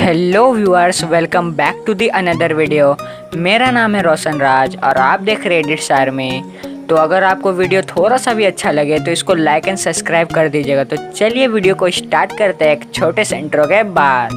Hello viewers welcome back to the another video मेरा नाम है रोशन राज और आप देख रहे एडिट सार में। तो अगर आपको वीडियो थोड़ा सा भी अच्छा लगे तो इसको लाइक एंड सब्सक्राइब कर दीजिएगा। तो चलिए वीडियो को स्टार्ट करते हैं एक छोटे से इंट्रो के बाद।